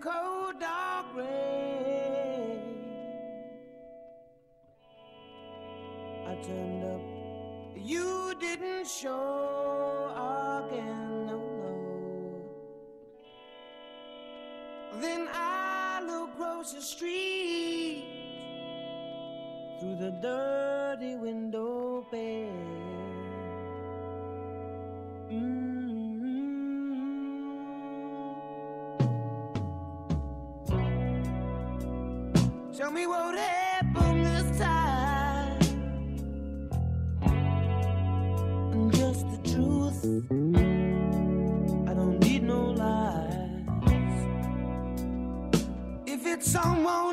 cold dark rain. I turned up, you didn't show again, no, no. Then I looked across the street through the dirty window pane. Show me what happened this time. And just the truth. I don't need no lies. If it's someone